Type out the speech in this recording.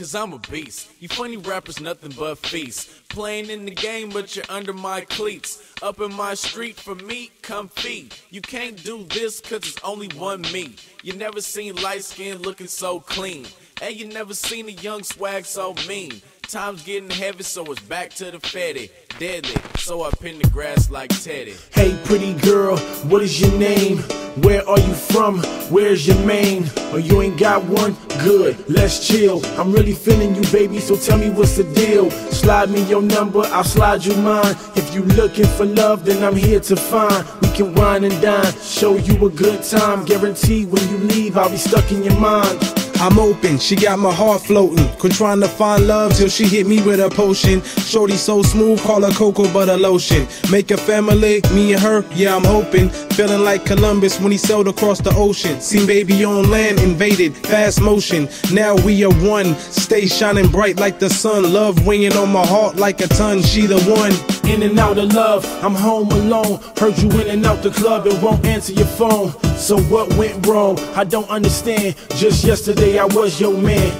cause I'm a beast. You funny rappers, nothing but feast. Playing in the game, but you're under my cleats. Up in my street for me, come feed. You can't do this cause it's only one me. You never seen light skin looking so clean. And you never seen a young swag so mean. Time's getting heavy, so it's back to the fetty. Deadly, so I pin the grass like Teddy. Hey, pretty girl, what is your name? Where are you from? Where's your main? Or you ain't got one? Good, let's chill. I'm really feeling you, baby, so tell me what's the deal. Slide me your number, I'll slide you mine. If you looking for love, then I'm here to find. We can wine and dine, show you a good time. Guarantee when you leave, I'll be stuck in your mind. I'm open, she got my heart floating. Quit trying to find love till she hit me with a potion. Shorty so smooth, call her cocoa butter lotion. Make a family, me and her, yeah, I'm hoping. Feeling like Columbus when he sailed across the ocean. Seen baby on land, invaded, fast motion. Now we are one, stay shining bright like the sun. Love winging on my heart like a ton, she the one. In and out of love, I'm home alone. Heard you in and out the club and won't answer your phone. So what went wrong? I don't understand. Just yesterday I was your man.